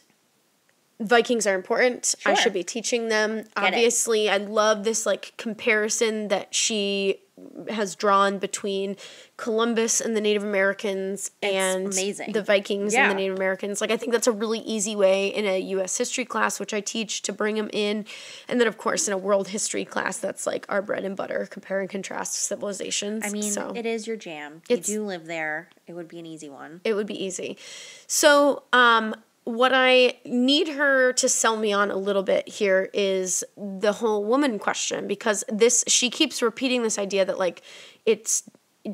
Vikings are important. I should be teaching them. it. Obviously, I love this like comparison that she has drawn between Columbus and the Native Americans and amazing. the Vikings Yeah. and the Native Americans. Like I think that's a really easy way in a US history class which I teach to bring them in. And then of course in a world history class that's like our bread and butter, compare and contrast civilizations. I mean, so it is your jam. It's- you do live there. It would be an easy one. it would be easy. So, um, what I need her to sell me on a little bit here is the whole woman question because this she keeps repeating this idea that like it's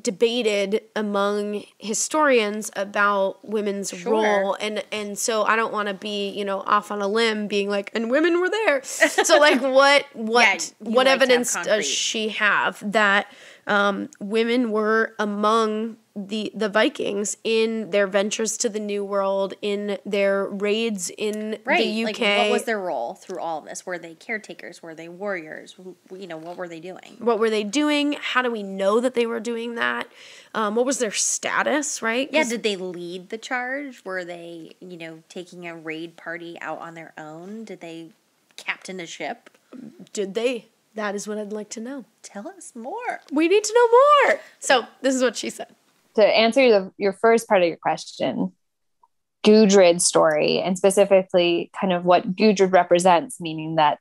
debated among historians about women's Sure. role. And and so I don't want to be you know off on a limb being like and women were there. So like what what you what like evidence does she have that um, women were among the the Vikings in their ventures to the New World, in their raids in Right. the UK. Like, what was their role through all of this? Were they caretakers? Were they warriors? You know, what were they doing? what were they doing? How do we know that they were doing that? Um, what was their status? Right? Yeah, did they lead the charge? Were they, you know, taking a raid party out on their own? Did they captain a ship? did they? That is what I'd like to know. Tell us more. We need to know more. So this is what she said. To answer the, your first part of your question, Gudrid's story, and specifically kind of what Gudrid represents, meaning that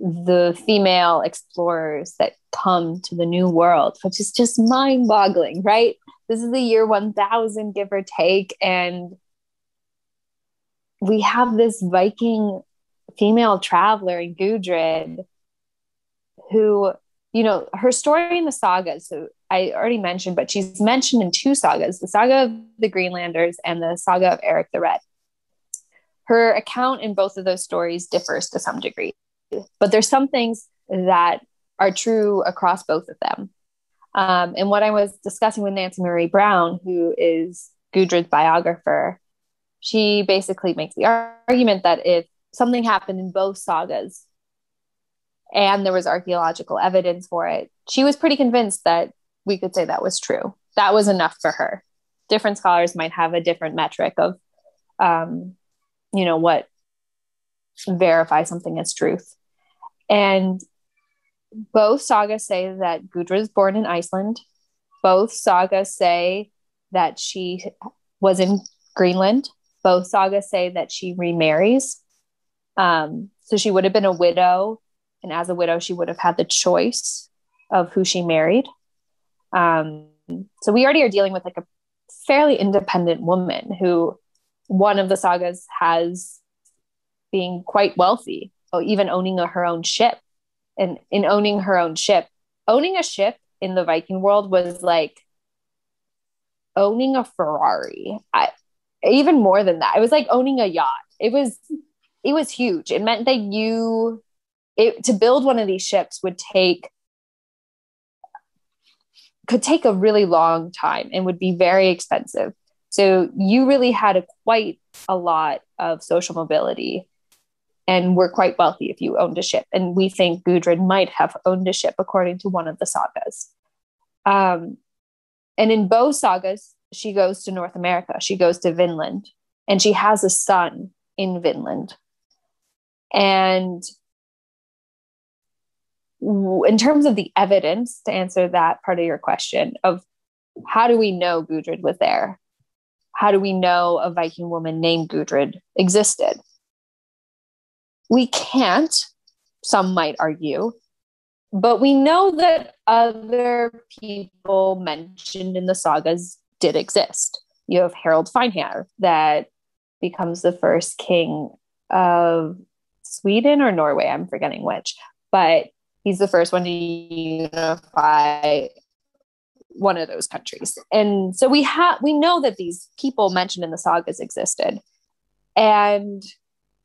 the female explorers that come to the new world, which is just mind boggling, right? This is the year 1000, give or take. And we have this Viking female traveler in Gudrid who, you know, her story in the sagas. So I already mentioned, but she's mentioned in two sagas the saga of the Greenlanders and the saga of Eric the Red. Her account in both of those stories differs to some degree, but there's some things that are true across both of them. Um, and what I was discussing with Nancy Marie Brown, who is Gudrid's biographer, she basically makes the argument that if something happened in both sagas and there was archaeological evidence for it, she was pretty convinced that we could say that was true. That was enough for her. Different scholars might have a different metric of, um, you know, what verify something as truth. And both sagas say that Gudrid was born in Iceland. Both sagas say that she was in Greenland. Both sagas say that she remarries. Um, so she would have been a widow. And as a widow, she would have had the choice of who she married. Um, so we already are dealing with like a fairly independent woman who one of the sagas has being quite wealthy, or even owning a, her own ship. And in owning her own ship, owning a ship in the Viking world was like owning a Ferrari. I, even more than that, it was like owning a yacht. It was it was huge. It meant that you it to build one of these ships would take could take a really long time and would be very expensive. So you really had a, quite a lot of social mobility and were quite wealthy if you owned a ship. And we think Gudrid might have owned a ship according to one of the sagas. Um, and in both sagas, she goes to North America. She goes to Vinland and she has a son in Vinland. And in terms of the evidence, to answer that part of your question of how do we know Gudrid was there? How do we know a Viking woman named Gudrid existed? We can't, some might argue, but we know that other people mentioned in the sagas did exist. You have Harold Finehair that becomes the first king of Sweden or Norway, I'm forgetting which, but he's the first one to unify one of those countries. And so we have we know that these people mentioned in the sagas existed. And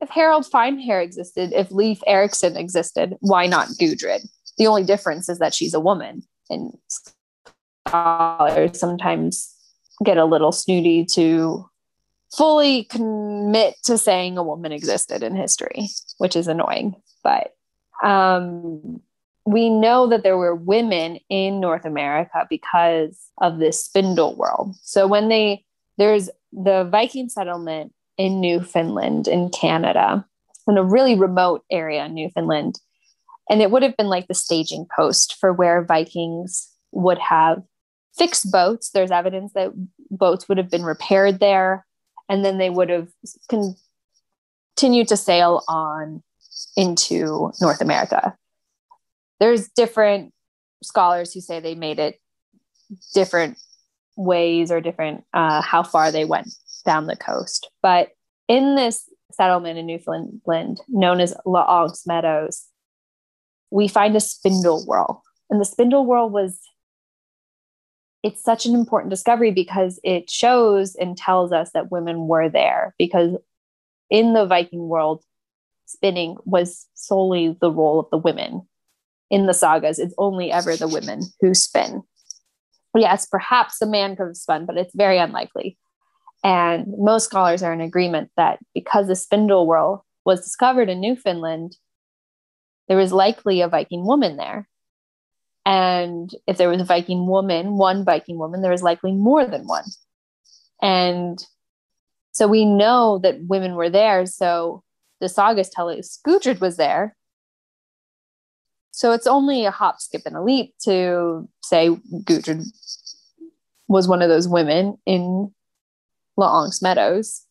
if Harold Finehair existed, if Leif Erikson existed, why not Gudrid? The only difference is that she's a woman, and scholars sometimes get a little snooty to fully commit to saying a woman existed in history, which is annoying. But um, we know that there were women in North America because of this spindle whorl. So when they there's the Viking settlement in Newfoundland in Canada, in a really remote area in Newfoundland. And it would have been like the staging post for where Vikings would have fixed boats. There's evidence that boats would have been repaired there, and then they would have continued to sail on into North America. There's different scholars who say they made it different ways or different uh, how far they went down the coast. But in this settlement in Newfoundland, known as L'Anse Meadows, we find a spindle whorl. And the spindle whorl was it's such an important discovery because it shows and tells us that women were there because in the Viking world, spinning was solely the role of the women. In the sagas, it's only ever the women who spin. Yes, perhaps a man could have spun, but it's very unlikely. And most scholars are in agreement that because the spindle whorl was discovered in Newfoundland, there was likely a Viking woman there. And if there was a Viking woman, one Viking woman, there was likely more than one. And so we know that women were there. So the sagas tell us Gudrid was there. So it's only a hop, skip, and a leap to say Gudrid was one of those women in L'Anse Meadows,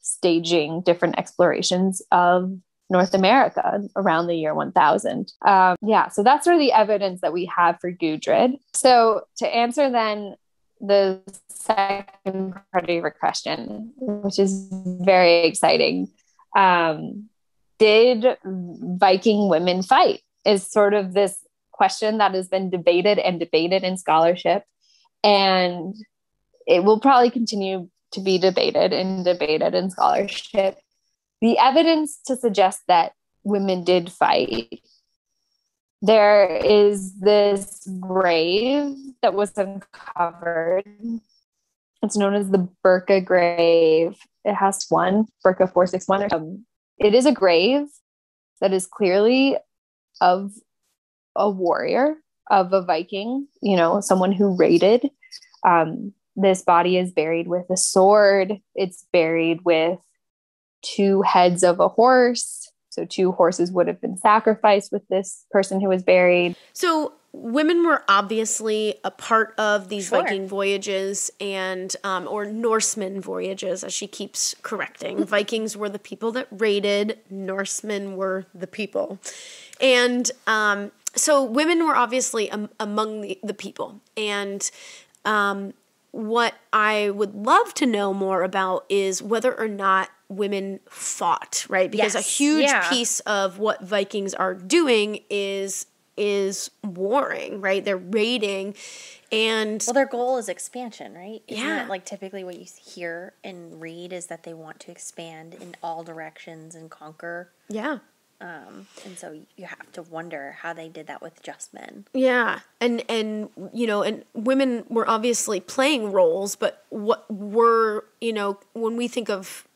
staging different explorations of North America around the year 1000. Um, yeah, so that's sort of the evidence that we have for Gudrid. So to answer then the second part of your question, which is very exciting, um, did Viking women fight? Is sort of this question that has been debated and debated in scholarship. And it will probably continue to be debated and debated in scholarship. The evidence to suggest that women did fight. There is this grave that was uncovered. It's known as the Birka grave. It has one, Birka 461. Um, it is a grave that is clearly of a warrior, of a Viking, you know, someone who raided. Um, this body is buried with a sword. It's buried with two heads of a horse. So, two horses would have been sacrificed with this person who was buried. So, women were obviously a part of these sure. Viking voyages and, um, or Norsemen voyages, as she keeps correcting. Vikings were the people that raided, Norsemen were the people. And um, so, women were obviously um, among the, the people. And um, what I would love to know more about is whether or not women fought, right? Because yes. a huge yeah. piece of what Vikings are doing is is warring, right? They're raiding and well their goal is expansion, right? Isn't yeah. like typically what you hear and read is that they want to expand in all directions and conquer. Yeah. Um, and so you have to wonder how they did that with just men. Yeah, and and you know, and women were obviously playing roles, but what were you know when we think of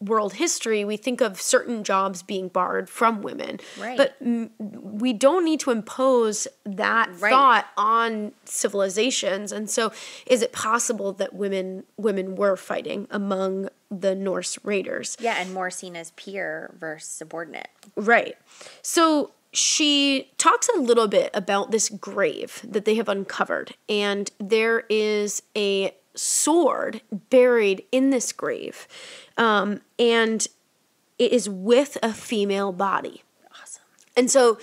world history, we think of certain jobs being barred from women. Right. But m- we don't need to impose that right. thought on civilizations. And so, is it possible that women women were fighting among the Norse raiders? Yeah, and more seen as peer versus subordinate. Right. So she talks a little bit about this grave that they have uncovered, and there is a sword buried in this grave. Um, and it is with a female body. Awesome. And so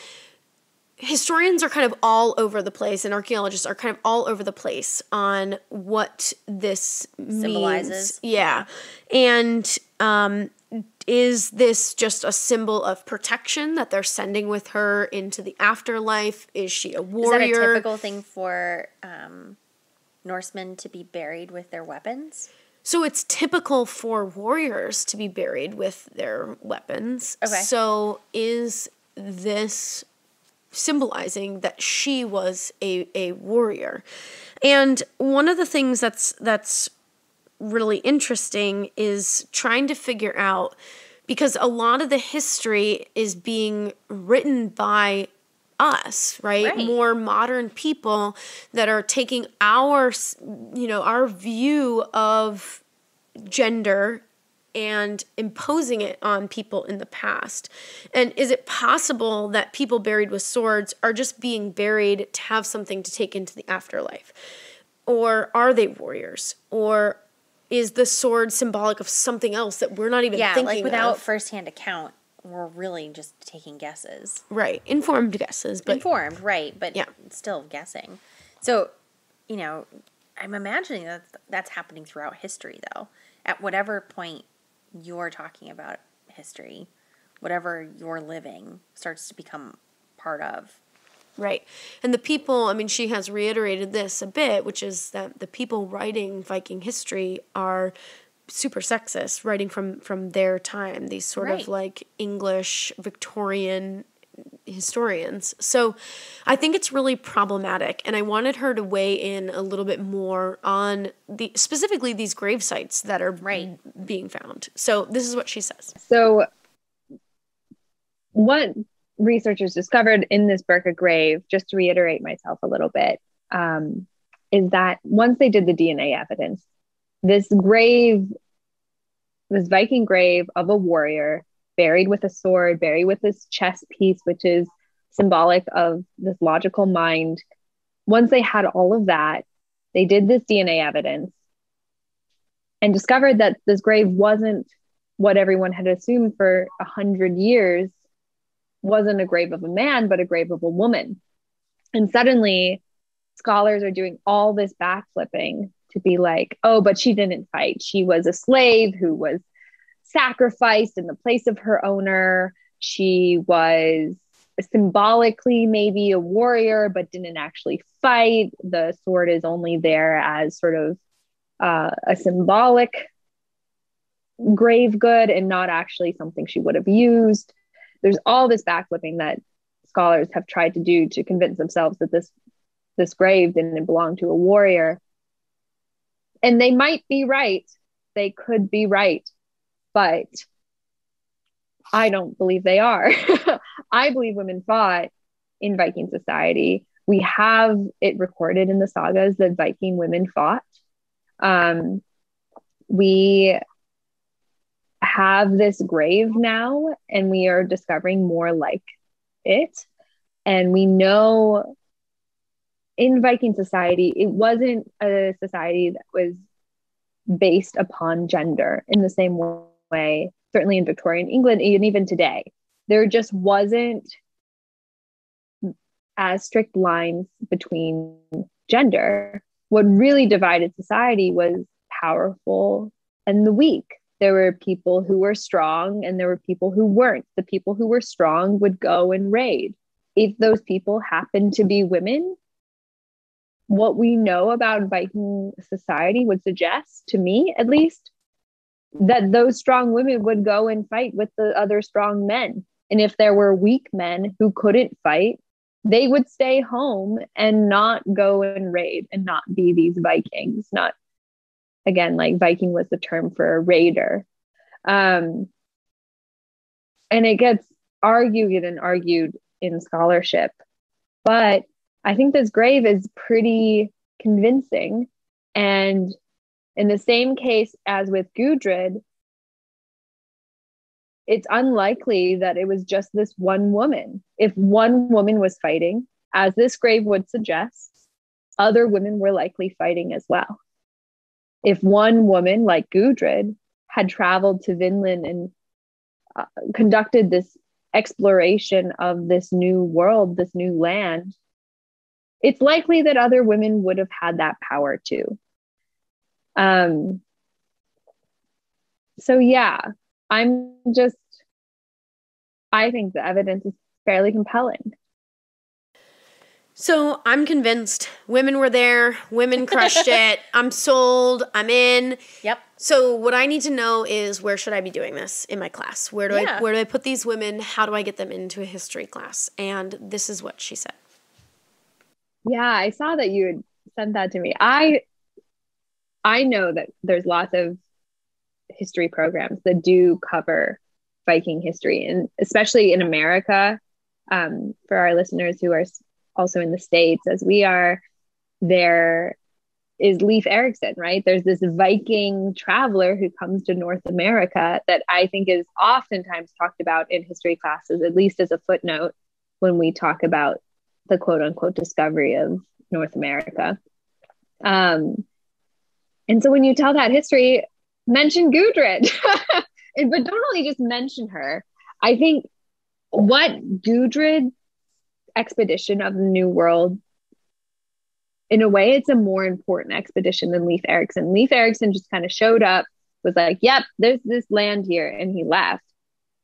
historians are kind of all over the place and archaeologists are kind of all over the place on what this symbolizes. Means. Yeah. And um, is this just a symbol of protection that they're sending with her into the afterlife? Is she a warrior? Is that a typical thing for um, Norsemen to be buried with their weapons? So it's typical for warriors to be buried with their weapons. Okay. So is this symbolizing that she was a, a warrior? And one of the things that's that's really interesting is trying to figure out because a lot of the history is being written by us, right? Right. More modern people that are taking our, you know, our view of gender and imposing it on people in the past. And is it possible that people buried with swords are just being buried to have something to take into the afterlife? Or are they warriors? Or is the sword symbolic of something else that we're not even Yeah, thinking like without of? firsthand account, we're really just taking guesses. Right, informed guesses, but Informed, right, but Yeah. still guessing. So, you know, I'm imagining that that's happening throughout history, though. At whatever point you're talking about history, whatever you're living starts to become part of. Right. And the people, I mean, she has reiterated this a bit, which is that the people writing Viking history are super sexist, writing from from their time, these sort Right. of like English Victorian historians. So I think it's really problematic and I wanted her to weigh in a little bit more on the specifically these grave sites that are Right. being found. So this is what she says. So, what researchers discovered in this Birka grave, just to reiterate myself a little bit, um, is that once they did the DNA evidence, this grave, this Viking grave of a warrior buried with a sword, buried with this chess piece, which is symbolic of this logical mind. Once they had all of that, they did this DNA evidence and discovered that this grave wasn't what everyone had assumed for a hundred years wasn't a grave of a man, but a grave of a woman. And suddenly, scholars are doing all this backflipping to be like, oh, but she didn't fight. She was a slave who was sacrificed in the place of her owner. She was symbolically maybe a warrior, but didn't actually fight. The sword is only there as sort of uh, a symbolic grave good and not actually something she would have used. There's all this backflipping that scholars have tried to do to convince themselves that this this grave didn't belong to a warrior. And they might be right. They could be right. But I don't believe they are. I believe women fought in Viking society. We have it recorded in the sagas that Viking women fought. Um, we have this grave now, and we are discovering more like it. And we know in Viking society, it wasn't a society that was based upon gender in the same way, certainly in Victorian England, and even today. There just wasn't as strict lines between gender. What really divided society was powerful and the weak. There were people who were strong and there were people who weren't. The people who were strong would go and raid. If those people happened to be women, what we know about Viking society would suggest, to me at least, that those strong women would go and fight with the other strong men. And if there were weak men who couldn't fight, they would stay home and not go and raid and not be these Vikings. Not, again, like Viking was the term for a raider. Um, and it gets argued and argued in scholarship. But I think this grave is pretty convincing. And in the same case as with Gudrid, it's unlikely that it was just this one woman. If one woman was fighting, as this grave would suggest, other women were likely fighting as well. If one woman, like Gudrid, had traveled to Vinland and uh, conducted this exploration of this new world, this new land, it's likely that other women would have had that power too. Um, so, yeah, I'm just, I think the evidence is fairly compelling. So I'm convinced women were there, women crushed it. I'm sold, I'm in. Yep. So what I need to know is where should I be doing this in my class? Where do Yeah. I where do I put these women? How do I get them into a history class? And this is what she said. Yeah, I saw that you had sent that to me. I I know that there's lots of history programs that do cover Viking history, and especially in America, um, for our listeners who are s- also in the states, as we are, there is Leif Erikson, right? There's this Viking traveler who comes to North America that I think is oftentimes talked about in history classes, at least as a footnote when we talk about the quote unquote discovery of North America. Um, and so when you tell that history, mention Gudrid, but don't only just mention her. I think what Gudrid expedition of the New World, in a way, it's a more important expedition than Leif Erikson. Leif Erikson just kind of showed up, was like, "Yep, there's this land here," and he left.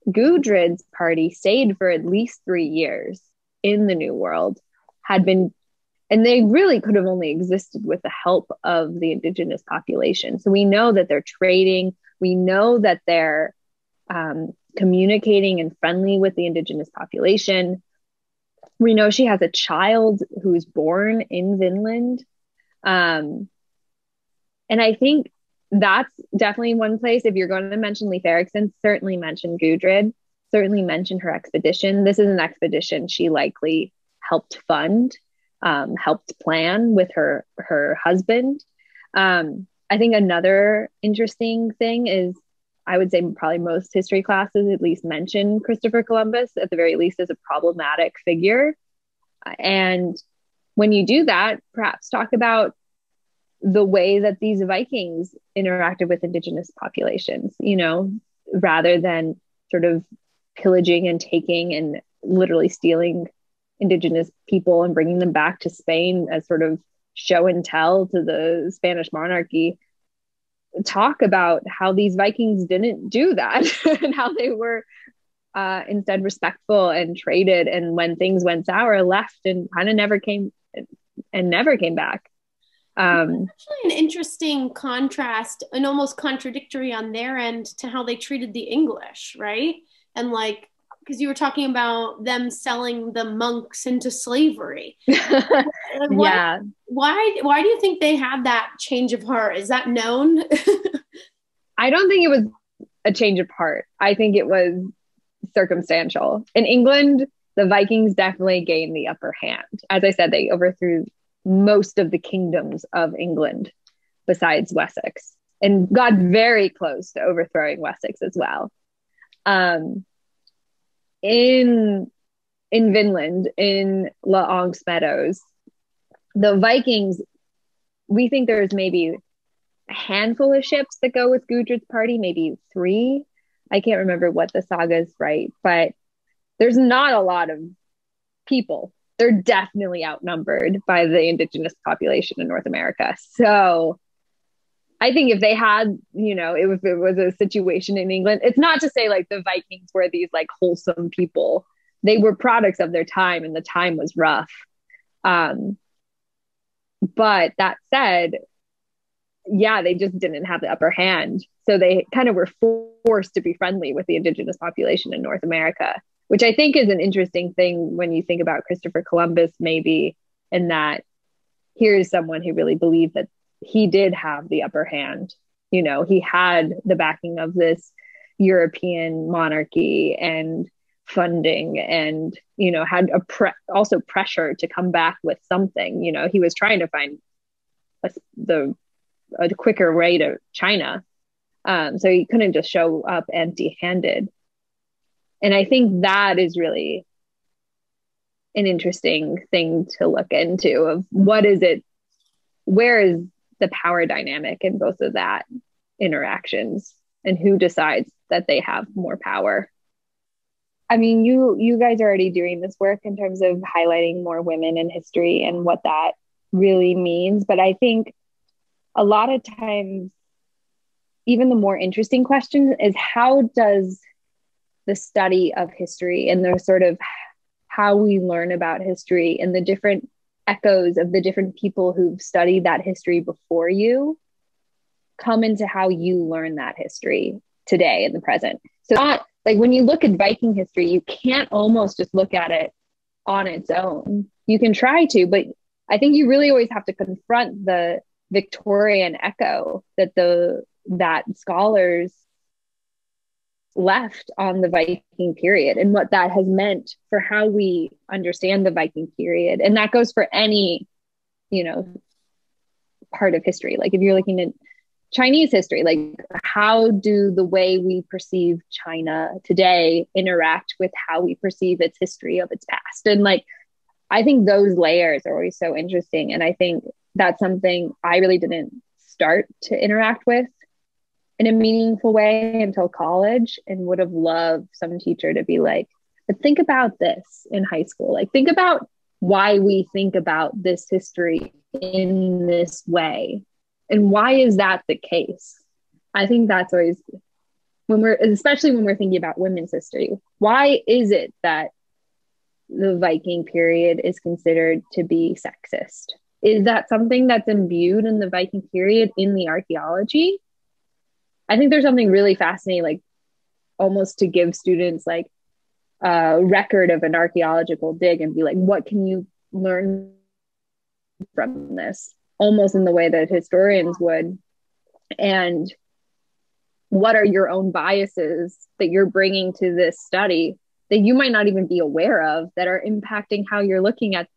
Gudrid's party stayed for at least three years in the New World, had been, and they really could have only existed with the help of the indigenous population. So we know that they're trading, we know that they're um, communicating and friendly with the indigenous population. We know she has a child who's born in Vinland. Um, and I think that's definitely one place. If you're going to mention Leif Erikson, certainly mention Gudrid, certainly mention her expedition. This is an expedition she likely helped fund, um, helped plan with her her husband. Um, I think another interesting thing is I would say probably most history classes at least mention Christopher Columbus at the very least as a problematic figure. And when you do that, perhaps talk about the way that these Vikings interacted with indigenous populations, you know, rather than sort of pillaging and taking and literally stealing indigenous people and bringing them back to Spain as sort of show and tell to the Spanish monarchy. Talk about how these Vikings didn't do that and how they were uh, instead respectful and traded. And when things went sour, left and kind of never came and never came back. Um, Actually, an interesting contrast and almost contradictory on their end to how they treated the English, right? And like, because you were talking about them selling the monks into slavery. Like, what- yeah, Why? Why do you think they had that change of heart? Is that known? I don't think it was a change of heart. I think it was circumstantial. In England, the Vikings definitely gained the upper hand. As I said, they overthrew most of the kingdoms of England besides Wessex and got very close to overthrowing Wessex as well. Um, in in Vinland, in La Anse Meadows, the Vikings, we think there's maybe a handful of ships that go with Gudrid's party, maybe three. I can't remember what the sagas write, but there's not a lot of people. They're definitely outnumbered by the indigenous population in North America. So I think if they had, you know, it, if it was a situation in England, it's not to say like the Vikings were these like wholesome people. They were products of their time and the time was rough. Um, but that said, yeah, they just didn't have the upper hand. So they kind of were forced to be friendly with the indigenous population in North America, which I think is an interesting thing when you think about Christopher Columbus, maybe, in that here's someone who really believed that he did have the upper hand. You know, he had the backing of this European monarchy and funding and you know had a pre- also pressure to come back with something you know he was trying to find a, the a quicker way to China. Um, so he couldn't just show up empty handed. And I think that is really an interesting thing to look into of what is it, where is the power dynamic in both of that interactions and who decides that they have more power. I mean, you you guys are already doing this work in terms of highlighting more women in history and what that really means, but I think a lot of times even the more interesting question is how does the study of history and the sort of how we learn about history and the different echoes of the different people who've studied that history before you come into how you learn that history today in the present. So like when you look at Viking history, you can't almost just look at it on its own. You can try to, but I think you really always have to confront the Victorian echo that the that scholars left on the Viking period and what that has meant for how we understand the Viking period. And that goes for any, you know, part of history. Like if you're looking at Chinese history, like how do the way we perceive China today interact with how we perceive its history of its past? And like, I think those layers are always so interesting. And I think that's something I really didn't start to interact with in a meaningful way until college and would have loved some teacher to be like, but think about this in high school. Like, think about why we think about this history in this way. And why is that the case? I think that's always when we're, especially when we're thinking about women's history, why is it that the Viking period is considered to be sexist? Is that something that's imbued in the Viking period in the archaeology? I think there's something really fascinating, like almost to give students like a record of an archaeological dig and be like, what can you learn from this? Almost in the way that historians would. And what are your own biases that you're bringing to this study that you might not even be aware of that are impacting how you're looking at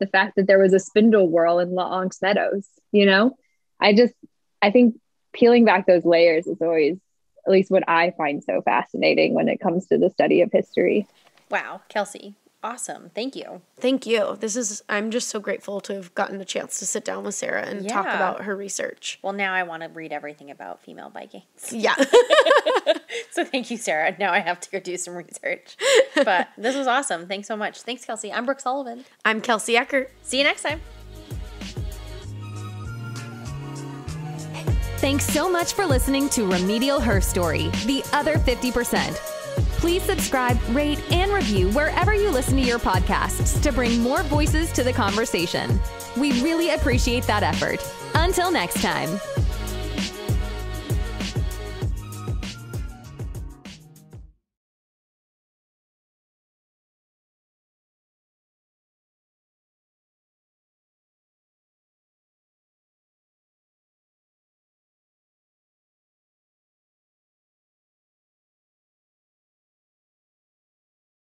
the fact that there was a spindle whorl in L'Anse Meadows, you know? I just, I think peeling back those layers is always at least what I find so fascinating when it comes to the study of history. Wow, Kelsie, awesome. Thank you. Thank you. This is I'm just so grateful to have gotten a chance to sit down with Sarah and talk about her research. Well, now I want to read everything about female Vikings. Yeah. So thank you, Sarah. Now I have to go do some research. But this was awesome. Thanks so much. Thanks, Kelsie. I'm Brooke Sullivan. I'm Kelsie Eckert. See you next time. Thanks so much for listening to Remedial Herstory, the other 50%. Please subscribe, rate, and review wherever you listen to your podcasts to bring more voices to the conversation. We really appreciate that effort. Until next time.